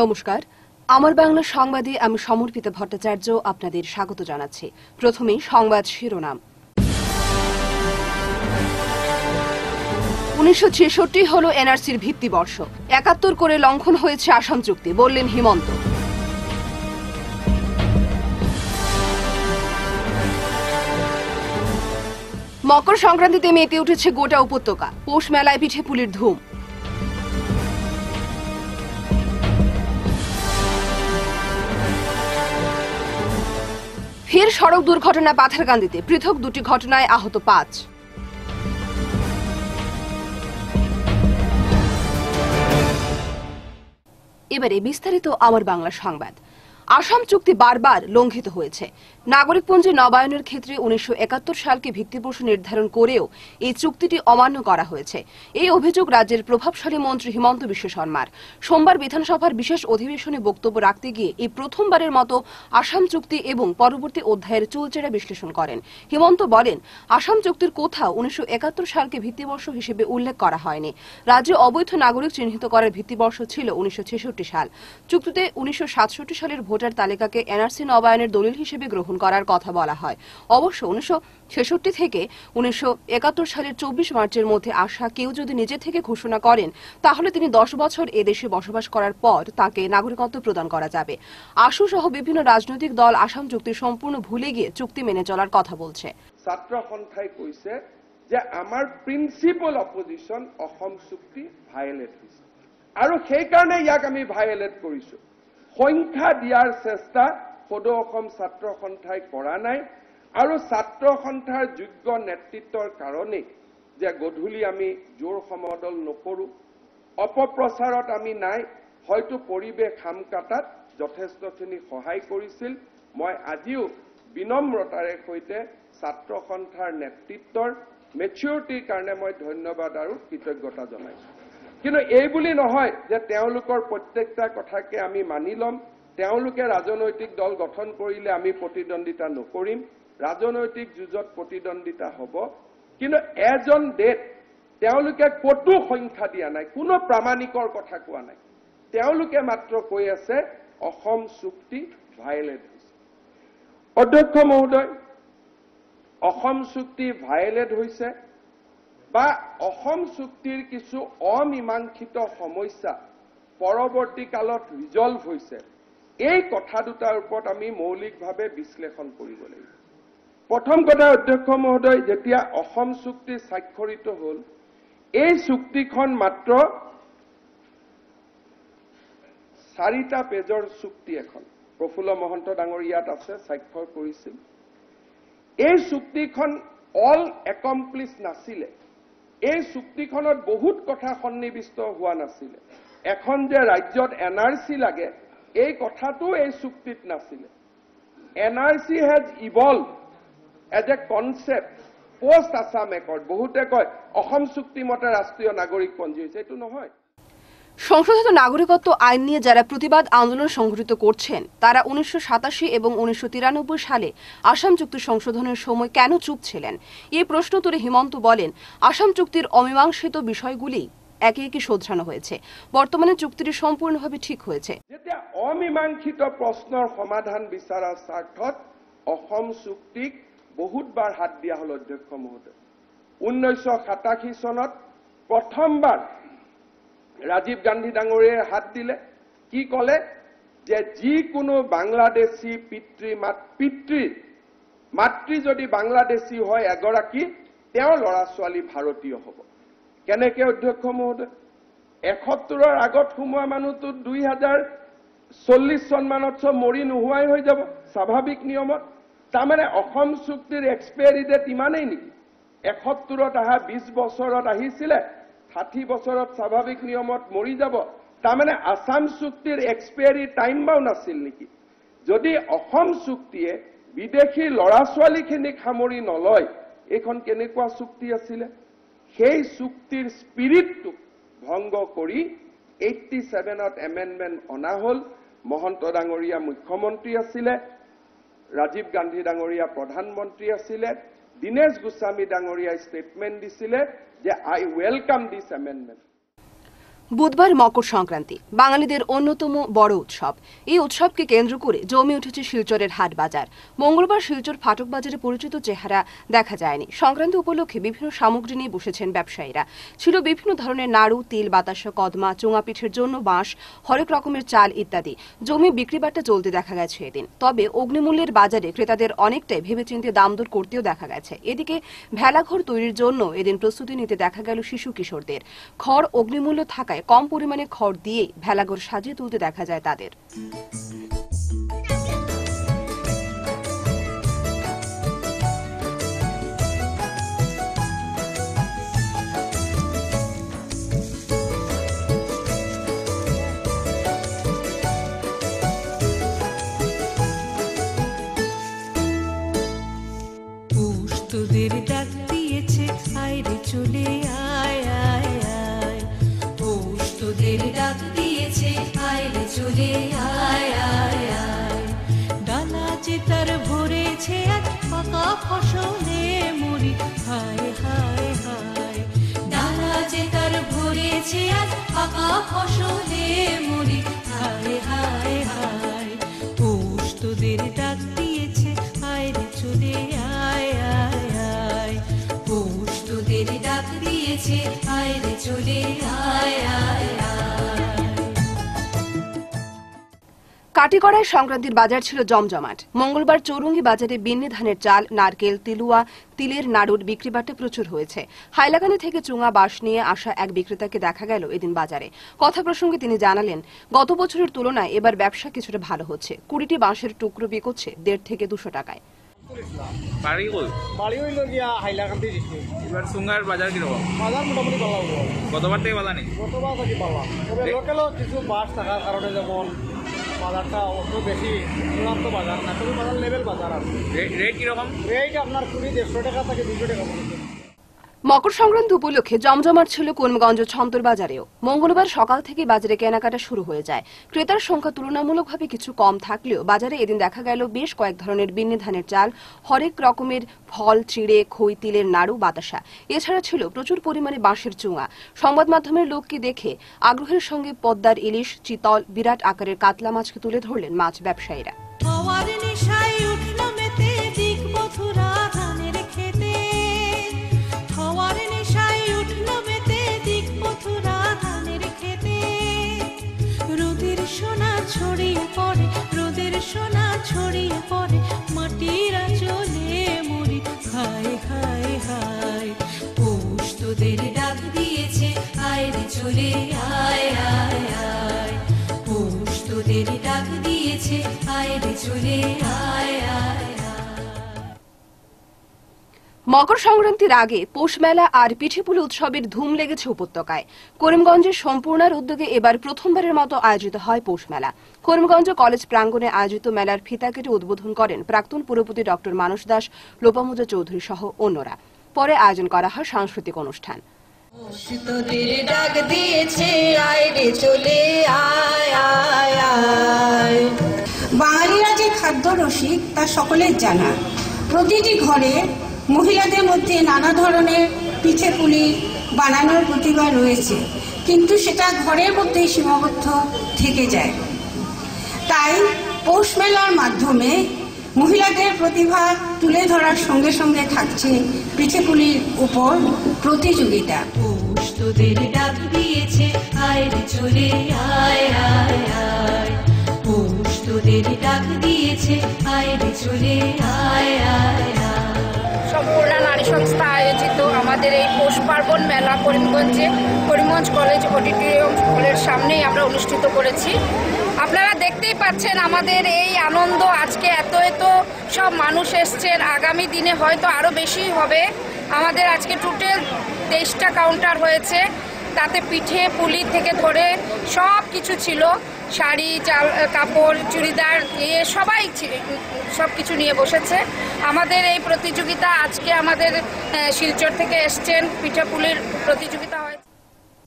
নমস্কার। আমার বাংলা সংবাদে আমি সমর্পিত ভট্টাচার্য আপনাদের স্বাগত জানাচ্ছি। প্রথমেই সংবাদ শিরোনাম। উনিশশো ছেষট্টি হল এনআরসির ভিত্তিবর্ষ একাত্তর করে লঙ্ঘন হয়েছে আসাম চুক্তি, বললেন হিমন্ত। মকর সংক্রান্তিতে মেতে উঠেছে গোটা উপত্যকা। পৌষ মেলায় পিঠে পুলির ধুম। ফের সড়ক দুর্ঘটনা পাথারকান্দিতে পৃথক দুটি ঘটনায় আহত পাঁচ। এবারে বিস্তারিত আমার বাংলা সংবাদ। আসাম চুক্তি বারবার লঙ্ঘিত হয়েছে। নাগরিকপঞ্জি নবায়নের ক্ষেত্রে উনিশশো একাত্তর সালকে ভিত্তিপ্রশ্ন নির্ধারণ করেও এই চুক্তিটি অমান্য করা হয়েছে। এই অভিযোগ রাজ্যের প্রভাবশালী মন্ত্রী হিমন্ত বিশ্ব শর্মার। সোমবার বিধানসভার বিশেষ অধিবেশনে বক্তব্য রাখতে গিয়ে এই প্রথমবারের মতো আসাম চুক্তি এবং পরবর্তী অধ্যায়ের চুলচেরা বিশ্লেষণ করেন। হিমন্ত বলেন, আসাম চুক্তির কোথাও উনিশশো সালকে ভিত্তিবর্ষ হিসেবে উল্লেখ করা হয়নি। রাজ্যে অবৈধ নাগরিক চিহ্নিত করার ভিত্তিবর্ষ ছিল উনিশশো ছেষট্টি সাল। চুক্তিতে উনিশশো সাতষট্টি সালের ভোটার তালিকাকে এনআরসি নবায়নের দলিল হিসেবে গ্রহণ করার কথা বলা হয়। অবশ্য উনিশশো ছেষট্টি থেকে উনিশশো একাত্তর সালের চব্বিশ মার্চের মধ্যে আসা কেউ যদি নিজে থেকে ঘোষণা করেন, তাহলে তিনি দশ বছর এদেশে বসবাস করার পর তাকে নাগরিকত্ব প্রদান করা যাবে। আশু সহ বিভিন্ন রাজনৈতিক দল আসাম চুক্তি সম্পূর্ণ ভুলে গিয়ে চুক্তি মেনে চলার কথা বলছে। যে আমাৰ প্ৰিন্সিপল অপজিশ্যন অসম চুক্তি ভায়লেট হৈছে। আৰু সেইকাৰণে ইয়াক আমি ভায়লেট কৰিছো। সংখ্যা দিয়াৰ চেষ্টা সদৌ অসম ছাত্ৰ সন্থাই কৰা নাই আৰু ছাত্ৰ সন্থাৰ যোগ্য নেতৃত্বৰ কাৰণেই যে গধূলি আমি জোৰ সমদল নকৰোঁ অপপ্ৰচাৰত আমি নাই হয়তো পৰিৱেশ খাম কাটাত যথেষ্টখিনি সহায় কৰিছিল। মই আজিও বিনম্ৰতাৰে সৈতে ছাত্ৰ সন্থাৰ নেতৃত্বৰ মেচিউৰিটিৰ কাৰণে মই ধন্যবাদ আৰু কৃতজ্ঞতা জনাইছো। কিন্তু এই বুলি নহয় যে তেওঁলোকৰ প্ৰত্যেকটা কথাকে আমি মানি ল'ম। তেওঁলোকে ৰাজনৈতিক দল গঠন কৰিলে আমি প্ৰতিদ্বন্দ্বিতা নকৰিম ৰাজনৈতিক যুঁজত প্ৰতিদ্বন্দ্বিতা হ'ব কিন্তু এজন ডেট তেওঁলোকে ক'তো সংখ্যা দিয়া নাই কোনো প্ৰামাণিকৰ কথা কোৱা নাই। তেওঁলোকে মাত্ৰ কৈ আছে অসম চুক্তি ভায়লেট হৈছে। অধ্যক্ষ মহোদয় অসম চুক্তি ভায়লেট হৈছে বা অসম চুক্তিৰ কিছু অমীমাংসিত সমস্যা পৰৱৰ্তী কালত ৰিজল্ভ হৈছে। এই কথা দুটাৰ ওপৰত আমি মৌলিকভাৱে বিশ্লেষণ কৰিব লাগিব। প্ৰথম কথা অধ্যক্ষ মহোদয় যেতিয়া অসম চুক্তি স্বাক্ষৰিত হ'ল এই চুক্তিখন মাত্ৰ চাৰিটা পেজৰ চুক্তি এখন। প্ৰফুল্ল মহন্ত ডাঙৰ ইয়াত আছে স্বাক্ষৰ কৰিছিল। এই চুক্তিখন অল একমপ্লিছ নাছিলে। এই চুক্তিখনত বহুত কথা সন্নিৱিষ্ট হোৱা নাছিলে। এখন যে ৰাজ্যত এন আৰ চি লাগে এই কথাটো এই চুক্তিত নাছিলে। And has evolve as a concept post Assam Accord বহুতে কয়, অসম চুক্তি মতে ৰাষ্ট্ৰীয় নাগৰিকপঞ্জী হৈছে। এইটো নহয়। সংশোধিত নাগরিকত্ব আইন নিয়ে যারা প্রতিবাদ আন্দোলন সংঘটিত করছেন, তারা উনিশশো সাতাশি এবং উনিশশো তিরানব্বই সালে আসাম চুক্তি সংশোধনের সময় কেন চুপ ছিলেন? এই প্ৰশ্ন তুলে হিমন্ত বলেন, আসাম চুক্তির অমীমাংসিত বিষয়গুলি একে একে শোধরানো হয়েছে। বর্তমানে চুক্তিটি সম্পূর্ণভাবে ঠিক হয়েছে। যেতিয়া অমীমাংসিত প্ৰশ্নৰ সমাধান বিচৰাৰ স্বাৰ্থত অসম চুক্তিক বহুতবাৰ হাত দিয়া হ'ল অধ্যক্ষ মহোদয়। ঊনৈছশ সাতাশী চনত প্ৰথমবাৰ ৰাজীৱ গান্ধী ডাঙৰীয়াই হাত দিলে। কি ক'লে যে যিকোনো বাংলাদেশী পিতৃ মাত, পিতৃ, মাতৃ যদি বাংলাদেশী হয়, এগৰাকী তেওঁৰ ল'ৰা ছোৱালী ভাৰতীয় হ'ব। কেনেকে অধ্যক্ষ মহোদয়? এসত্তৰৰ আগত সোমোৱা মানুহটো দুই হাজাৰ চল্লিছ চনমানত চব মৰি নোহোৱাই হৈ যাব স্বাভাৱিক নিয়মত। তাৰমানে অসম চুক্তিৰ এক্সপায়াৰী ডেট ইমানেই নেকি? এসত্তৰত অহা বিছ বছৰত আহিছিলে ষাঠি বছৰত স্বাভাৱিক নিয়মত মৰি যাব। তাৰমানে আছাম চুক্তিৰ এক্সপায়াৰী টাইম বাও নাছিল নেকি? যদি অসম চুক্তিয়ে বিদেশী ল'ৰা ছোৱালীখিনিক সামৰি নলয় এইখন কেনেকুৱা চুক্তি আছিলে? সেই চুক্তিৰ স্পিৰিটটোক ভংগ কৰি এইট্টি ছেভেনত এমেণ্ডমেণ্ট অনা হ'ল। মহন্ত ডাঙৰীয়া মুখ্যমন্ত্ৰী আছিলে ৰাজীৱ গান্ধী ডাঙৰীয়া প্ৰধানমন্ত্ৰী আছিলে দীনেশ গোস্বামী ডাঙৰীয়াই ষ্টেটমেণ্ট দিছিলে যে আই ৱেলকাম দিছ এমেণ্ডমেণ্ট বুধবার মকর সংক্রান্তি, বাঙালিদের অন্যতম বড় উৎসব। এই উৎসবকে কেন্দ্র করে জমে উঠেছে শিলচরের হাট বাজার। মঙ্গলবার শিলচর ফাটক বাজারে পরিচিত চেহারা দেখা যায়নি। সংক্রান্তি উপলক্ষে বিভিন্ন সামগ্রী নিয়ে বসেছেন ব্যবসায়ীরা। ছিল বিভিন্ন ধরনের নাড়ু, তিল, বাতাসা, কদমা চুঙা পিঠের জন্য বাঁশ, হরেক রকমের চাল ইত্যাদি। জমি বিক্রিবাট্টা চলতে দেখা গেছে এদিন। তবে অগ্নিমূল্যের বাজারে ক্রেতাদের অনেকটাই ভেবেচিন্তে দামদর করতেও দেখা গেছে। এদিকে ভেলাঘর তৈরির জন্য এদিন প্রস্তুতি নিতে দেখা গেল শিশু কিশোরদের। খড় অগ্নিমূল্য থাকায় কম পরিমাণে খড় দিয়ে ভেলাঘর সাজিয়ে তুলতে দেখা যায় তাদের। hoş কাটিগড়ায় সংক্রান্তির বাজার ছিল জমজমাট। মঙ্গলবার চৌরঙ্গি বাজারে বিন্নি ধানের চাল, নারকেল, তিলুয়া, তিলের নাড়ুর বিক্রি বাটে প্রচুর হয়েছে। হাইলাকানি থেকে চুঙা, বাঁশ নিয়ে আসা এক বিক্রেতাকে দেখা গেল এদিন বাজারে। কথা প্রসঙ্গে তিনি জানালেন, গত বছরের তুলনায় এবার ব্যবসা কিছুটা ভালো হচ্ছে। কুড়িটি বাঁশের টুকরো বিকোচ্ছে দেড় থেকে দুশো টাকায়। বাড়ি কই বাড়ি হইল গিয়া হাইলাকান্দি ডিস্ট্রিক্ট এবার সুঙ্গার বাজার কীরকম বাজার মোটামুটি ভালো হব। গতবার থেকে বাজার নেই গতবার থাকি তবে লোকালও কিছু বাস থাকার কারণে যেমন বাজারটা অত বেশি চূড়ান্ত বাজার না তবে বাজার লেভেল বাজার আছে। রেট কীরকম রেট আপনার কুড়ি দেড়শো টাকা থেকে দুশো টাকা পর্যন্ত মকর সংক্রান্তি উপলক্ষে জমজমাট ছিল করিমগঞ্জ ছন্তর বাজারেও। মঙ্গলবার সকাল থেকে বাজারে কেনাকাটা শুরু হয়ে যায়। ক্রেতার সংখ্যা তুলনামূলকভাবে কিছু কম থাকলেও বাজারে এদিন দেখা গেল বেশ কয়েক ধরনের বিন্নি ধানের চাল, হরেক রকমের ফল, চিড়ে, খই, তিলের নাড়ু, বাতাসা। এছাড়া ছিল প্রচুর পরিমাণে বাঁশের চুঙা। সংবাদ মাধ্যমের লোককে দেখে আগ্রহের সঙ্গে পদ্মার ইলিশ, চিতল, বিরাট আকারের কাতলা মাছকে তুলে ধরলেন মাছ ব্যবসায়ীরা। সোনা ছড়িয়ে পড়ে, রোদের সোনা ছড়িয়ে পড়ে, মাটির চলে মরি। হায় হায় হায়, পৌষ তোদের ডাক দিয়েছে, আয় রে চলে, আয় আয় আয়। পৌষ তোদের ডাক দিয়েছে আয়রে চলে আয় আয় আয়। মকর সংক্রান্তির আগে পৌষ মেলা আর পিঠেপুলি উৎসবের ধুম লেগেছে উপত্যকায়। করিমগঞ্জের সম্পূর্ণার উদ্যোগে এবার প্রথমবারের মতো আয়োজিত হয় পৌষ মেলা। করিমগঞ্জ কলেজ প্রাঙ্গণে আয়োজিত মেলার ফিতা কেটে উদ্বোধন করেন প্রাক্তন পুরপতি ডক্টর মানস দাস, লোপামুজা চৌধুরী সহ অন্যরা। পরে আয়োজন করা হয় সাংস্কৃতিক অনুষ্ঠান। বাঙালিরা যে খাদ্য রসিক তা সকলের জানা। প্রতিটি ঘরে মহিলাদের মধ্যে নানা ধরনের পিঠে পুলি বানানোর প্রতিভা রয়েছে, কিন্তু সেটা ঘরের মধ্যেই সীমাবদ্ধ থেকে যায়। তাই পৌষ মেলার মাধ্যমে মহিলাদের প্রতিভা তুলে ধরার সঙ্গে সঙ্গে থাকছে পিঠেপুলির উপর প্রতিযোগিতা। তোদের ডাক দিয়েছে আয়রে চলে আয় আয় আয়। পৌষ ডাক দিয়েছে আয়রে চলে আয় আয়। আয় নারী সংস্থা আয়োজিত আমাদের এই পৌষ পার্বণ মেলা করিমগঞ্জে করিমগঞ্জ কলেজ অডিটোরিয়াম হলের সামনেই আমরা অনুষ্ঠিত করেছি। আপনারা দেখতেই পাচ্ছেন আমাদের এই আনন্দ, আজকে এত এত সব মানুষ এসছেন, আগামী দিনে হয়তো আরও বেশি হবে। আমাদের আজকে টোটাল তেইশটা কাউন্টার হয়েছে। তাতে পিঠে, পুলি থেকে ধরে সব কিছু ছিল। শাড়ি, চাল, কাপড়, চুড়িদার, এ, সবাই সব কিছু নিয়ে বসেছে। আমাদের এই প্রতিযোগিতা আজকে আমাদের শিলচর থেকে এসছেন। পিঠাপুলির প্রতিযোগিতা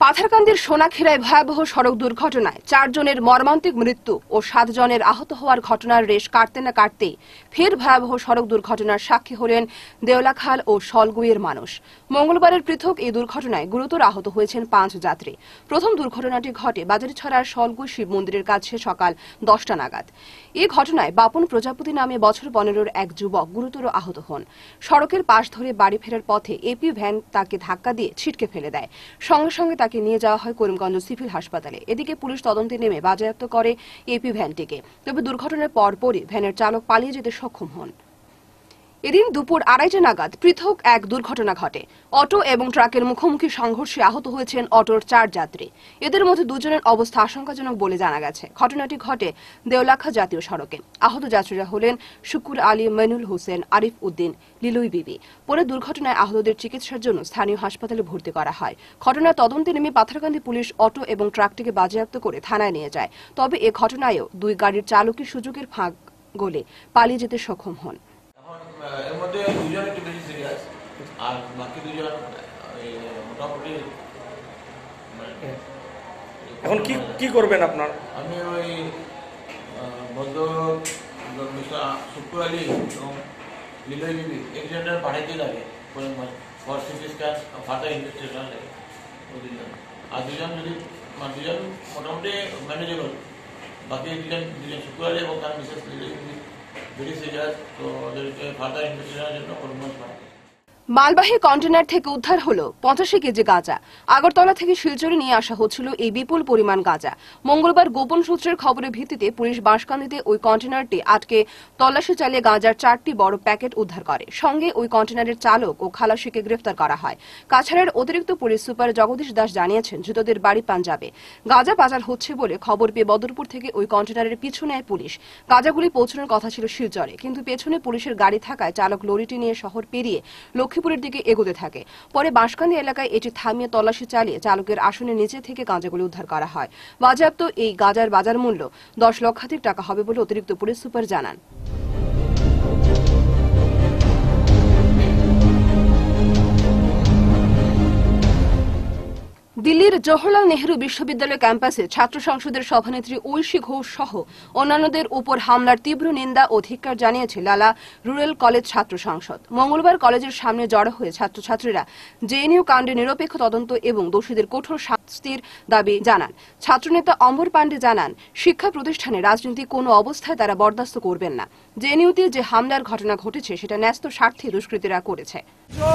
পাথারকান্দির সোনাক্ষীরায় ভয়াবহ সড়ক দুর্ঘটনায় চারজনের মর্মান্তিক মৃত্যু ও সাতজনের আহত হওয়ার ঘটনার রেশ কাটতে না কাটতে ফের ভয়াবহ সড়ক দুর্ঘটনার সাক্ষী হলেন দেওলাখাল ও সলগুইয়ের মানুষ। মঙ্গলবারের পৃথক এই দুর্ঘটনায় গুরুতর আহত হয়েছেন পাঁচ যাত্রী। প্রথম দুর্ঘটনাটি ঘটে বাজারিছড়ার সলগুই শিব মন্দিরের কাছে সকাল দশটা নাগাদ। এই ঘটনায় বাপন প্রজাপতি নামে বছর পনেরোর এক যুবক গুরুতর আহত হন। সড়কের পাশ ধরে বাড়ি ফেরার পথে এপি ভ্যান তাকে ধাক্কা দিয়ে ছিটকে ফেলে দেয়। সঙ্গে সঙ্গে তাকে নিয়ে যাওয়া হয় করিমগঞ্জ সিভিল হাসপাতালে। এদিকে পুলিশ তদন্তে নেমে বাজেয়াপ্ত করে এপি ভ্যানটিকে। তবে দুর্ঘটনার পরপরই ভ্যানের চালক পালিয়ে যেতে সক্ষম হন। এদিন দুপুর আড়াইটা নাগাদ পৃথক এক দুর্ঘটনা ঘটে। অটো এবং ট্রাকের মুখোমুখি সংঘর্ষে আহত হয়েছেন অটোর চার যাত্রী। এদের মধ্যে দুজনের অবস্থা আশঙ্কাজনক বলে জানা গেছে। ঘটনাটি ঘটে দেওলাখা জাতীয় সড়কে। আহত যাত্রীরা হলেন শুকুর আলী মেনুল হোসেন, আরিফ উদ্দিন, লিলুই বিবি। পরে দুর্ঘটনায় আহতদের চিকিৎসার জন্য স্থানীয় হাসপাতালে ভর্তি করা হয়। ঘটনার তদন্তে নেমে পাথারকান্দি পুলিশ অটো এবং ট্রাকটিকে বাজেয়াপ্ত করে থানায় নিয়ে যায়। তবে এ ঘটনায়ও দুই গাড়ির চালকের সুযোগের ফাঁক গলে পালিয়ে যেতে সক্ষম হন। এর মধ্যে দুজন একটু বেশি সিরিয়াস আর বাকি দুজন মোটামুটি মানে, এখন কি কি করবেন আপনার? আমি ওই ভদ্র শুক্র আলী এবং লিলয় বিবি একজনের পাঠাইতে লাগে। For CT scan further investigation লাগে। ওই দুজন আর দুজন যদি দুজন মোটামুটি ম্যানেজেবল বাকি দুজন দুজন শুক্র আলী এবং তার মিসেস লিলয় বিবি সিরিয়াস তো ওদেরকে ফার্দার ইনভেস্ট জন্য পাঠাই মালবাহী কন্টেনার থেকে উদ্ধার হলো পঁচাশি কেজি গাঁজা। আগরতলা থেকে শিলচরে নিয়ে আসা হচ্ছিল এই বিপুল পরিমাণ গাঁজা। মঙ্গলবার গোপন সূত্রের খবরের ভিত্তিতে পুলিশ বাঁশকান্দিতে ওই কন্টেনারটি আটকে তল্লাশি চালিয়ে গাঁজার চারটি বড় প্যাকেট উদ্ধার করে। সঙ্গে ওই কন্টেনারের চালক ও খালাসিকে গ্রেফতার করা হয়। কাছাড়ের অতিরিক্ত পুলিশ সুপার জগদীশ দাস জানিয়েছেন, ধৃতদের বাড়ি পাঞ্জাবে। গাঁজা পাচার হচ্ছে বলে খবর পেয়ে বদরপুর থেকে ওই কন্টেনারের পিছু নেয় পুলিশ। গাঁজাগুলি পৌঁছানোর কথা ছিল শিলচরে, কিন্তু পেছনে পুলিশের গাড়ি থাকায় চালক লরিটি নিয়ে শহর পেরিয়ে লক্ষ্মীপুরের দিকে এগোতে থাকে। পরে বাঁশকান্দি এলাকায় এটি থামিয়ে তল্লাশি চালিয়ে চালকের আসনের নিচে থেকে গাঁজাগুলি উদ্ধার করা হয়। বাজেয়াপ্ত এই গাঁজার বাজার মূল্য দশ লক্ষাধিক টাকা হবে বলে অতিরিক্ত পুলিশ সুপার জানান। দিল্লির জওহরলাল নেহরু বিশ্ববিদ্যালয় ক্যাম্পাসে ছাত্র সংসদের সভানেত্রী ঐশী ঘোষ সহ অন্যান্যদের উপর হামলার তীব্র নিন্দা ও ধিক্কার জানিয়েছে লালা রুরাল কলেজ ছাত্র সংসদ মঙ্গলবার কলেজের সামনে জড়ো হয়ে ছাত্রছাত্রীরা জেএনইউ কাণ্ডে নিরপেক্ষ তদন্ত এবং দোষীদের কঠোর শাস্তির দাবি জানান ছাত্রনেতা অমর পাণ্ডে জানান শিক্ষা প্রতিষ্ঠানে রাজনীতি কোনো অবস্থায় তারা বরদাস্ত করবেন না জেএনইউতে যে হামলার ঘটনা ঘটেছে সেটা ন্যস্ত স্বার্থে দুষ্কৃতীরা করেছে जो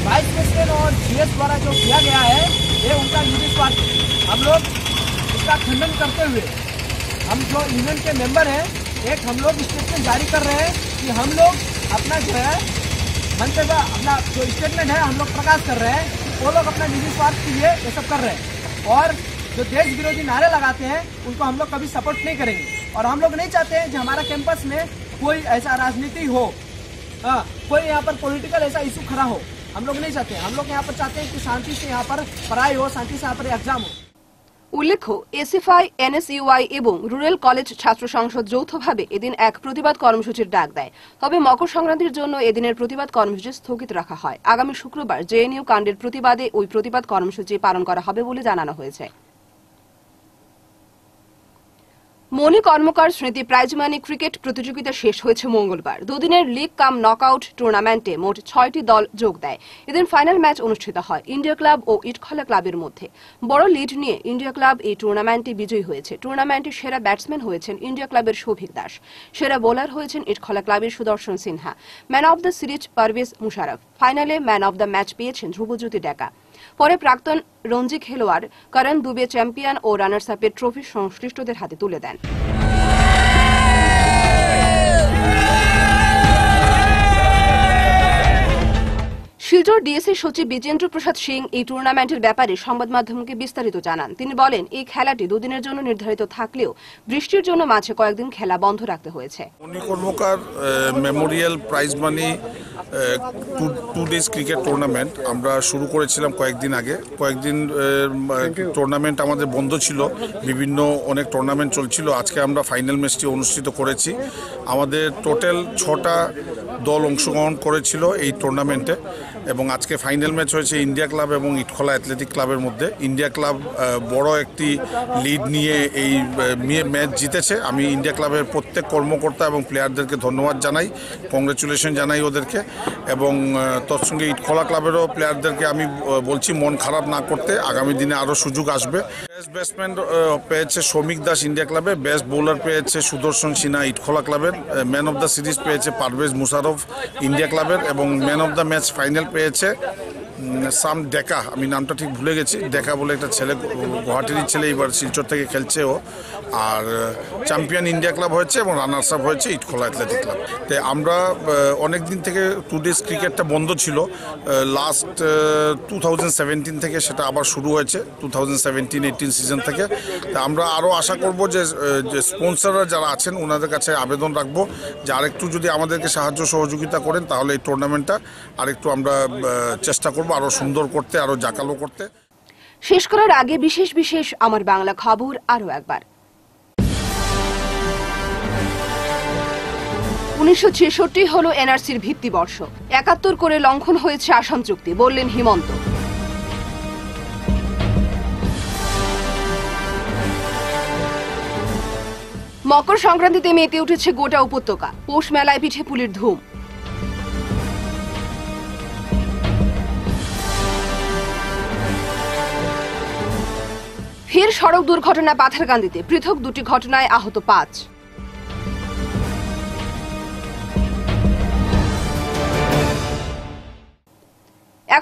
वाइस प्रेसिडेंट और जीएस द्वारा जो किया गया है ये उनका निजी स्वार्थ है। हम लोग इसका खंडन करते हुए हम जो यूनियन के मेंबर हैं एक हम लोग स्टेटमेंट जारी कर रहे हैं कि हम लोग अपना जो है मंतव्य अपना जो स्टेटमेंट है हम लोग प्रकाश कर रहे हैं वो लोग अपना निजी स्वार्थ के लिए ये सब कर रहे हैं। और जो देश विरोधी नारे लगाते हैं उनको हम लोग कभी सपोर्ट नहीं करेंगे। और हम लोग नहीं चाहते हैं कि हमारा कैंपस में कोई ऐसा राजनीति हो हाँ, कोई यहाँ पर पॉलिटिकल ऐसा इशू खड़ा हो। हम लोग नहीं चाहते हम लोग यहाँ पर चाहते हैं कि शांति से यहाँ पर पढ़ाई हो शांति से यहाँ पर एग्जाम हो উল্লেখ্য এসএফআই এনএসইউআই এবং রুরাল কলেজ ছাত্র সংসদ যৌথভাবে এদিন এক প্রতিবাদ কর্মসূচির ডাক দেয় তবে মকর সংক্রান্তির জন্য এদিনের প্রতিবাদ কর্মসূচি স্থগিত রাখা হয় আগামী শুক্রবার জেএনইউ কাণ্ডের প্রতিবাদে ওই প্রতিবাদ কর্মসূচি পালন করা হবে বলে জানানো হয়েছে মণি কর্মকার স্মৃতি প্রাইজ মানি ক্রিকেট প্রতিযোগিতা শেষ হয়েছে মঙ্গলবার। দুদিনের লিগ কাম নকআউট টুর্নামেন্টে মোট ছয়টি দল যোগ দেয়। এদিন ফাইনাল ম্যাচ অনুষ্ঠিত হয় ইন্ডিয়া ক্লাব ও ইটখলা ক্লাবের মধ্যে। বড় লিড নিয়ে ইন্ডিয়া ক্লাব এই টুর্নামেন্টে বিজয়ী হয়েছে। টুর্নামেন্টে সেরা ব্যাটসম্যান হয়েছেন ইন্ডিয়া ক্লাবের সৌভিক দাস। সেরা বোলার হয়েছেন ইটখলা ক্লাবের Sudarshan Sinha. Man of the series Parvez Musharraf. ফাইনালে ম্যান অব দ্য ম্যাচ পেয়েছেন ধ্রুবজ্যোতি ডেকা। পরে প্রাক্তন রঞ্জি খেলোয়াড় করণ দুবে চ্যাম্পিয়ন ও রানার্স আপের ট্রফি সংশ্লিষ্টদের হাতে তুলে দেন। শিলচর ডিএসসি সচিব বিজেন্দ্র প্রসাদ সিং এই টুর্নামেন্টের ব্যাপারে সংবাদ মাধ্যমকে বিস্তারিত জানান। তিনি বলেন, এই খেলাটি দুদিনের জন্য নির্ধারিত থাকলেও বৃষ্টির জন্য মাঝে কয়েকদিন খেলা বন্ধ রাখতে হয়েছে। Karmakar memorial prize money two days cricket tournament. আমরা শুরু করেছিলাম কয়েকদিন আগে। কয়েকদিন টুর্নামেন্ট আমাদের বন্ধ ছিল। বিভিন্ন অনেক টুর্নামেন্ট চলছিল। আজকে আমরা ফাইনাল ম্যাচটি অনুষ্ঠিত করেছি। আমাদের টোটাল ছটা দল অংশগ্রহণ করেছিল এই টুর্নামেন্টে। এবং আজকে ফাইনাল ম্যাচ হয়েছে ইন্ডিয়া ক্লাব এবং ইটখোলা অ্যাথলেটিক ক্লাবের মধ্যে। ইন্ডিয়া ক্লাব বড় একটি লিড নিয়ে এই ম্যাচ জিতেছে। আমি ইন্ডিয়া ক্লাবের প্রত্যেক কর্মকর্তা এবং প্লেয়ারদেরকে ধন্যবাদ জানাই কংগ্রেচুলেশন জানাই ওদেরকে এবং তৎসঙ্গে ইটখলা ক্লাবেরও প্লেয়ারদেরকে আমি বলছি মন খারাপ না করতে, আগামী দিনে আরও সুযোগ আসবে। বেস্ট ব্যাটসম্যান পেয়েছে শ্রমিক দাস ইন্ডিয়া ক্লাবে বেস্ট বোলার পেয়েছে সুদর্শন সিনহা ইটখলা ক্লাবের ম্যান অফ দ্য সিরিজ পেয়েছে পারভেজ মুশারফ ইন্ডিয়া ক্লাবের এবং man of the match final পেয়েছে সাম ডেকা আমি নামটা ঠিক ভুলে গেছি। ডেকা বলে একটা ছেলে গুয়াহাটির ছেলে এবার শিলচর থেকে খেলছে ও। আর চ্যাম্পিয়ন ইন্ডিয়া ক্লাব হয়েছে এবং রানার্স আপ হয়েছে ইটখোলা অ্যাথলেটিক ক্লাব তো আমরা অনেক দিন থেকে টু ডেজ ক্রিকেটটা বন্ধ ছিল। লাস্ট টু থাউজেন্ড থেকে সেটা আবার শুরু হয়েছে টু থাউজেন্ড এইটিন সিজন থেকে। তা আমরা আরও আশা করব যে স্পন্সররা যারা আছেন ওনাদের কাছে আবেদন রাখব যে আরেকটু যদি আমাদেরকে সাহায্য সহযোগিতা করেন, তাহলে এই টুর্নামেন্টটা আরেকটু আমরা চেষ্টা করব আরও সুন্দর করতে আরও জাকালো করতে। শেষ করার আগে বিশেষ বিশেষ আমার বাংলা খবর আরও একবার। উনিশশো ছেষট্টি হল এনআরসির ভিত্তিবর্ষ একাত্তর করে লঙ্ঘন হয়েছে আসাম চুক্তি, বললেন হিমন্ত। মকর সংক্রান্তিতে মেতে উঠেছে গোটা উপত্যকা, পৌষ মেলায় পিঠে পুলির ধুম। ফের সড়ক দুর্ঘটনা পাথারকান্দিতে পৃথক দুটি ঘটনায় আহত পাঁচ।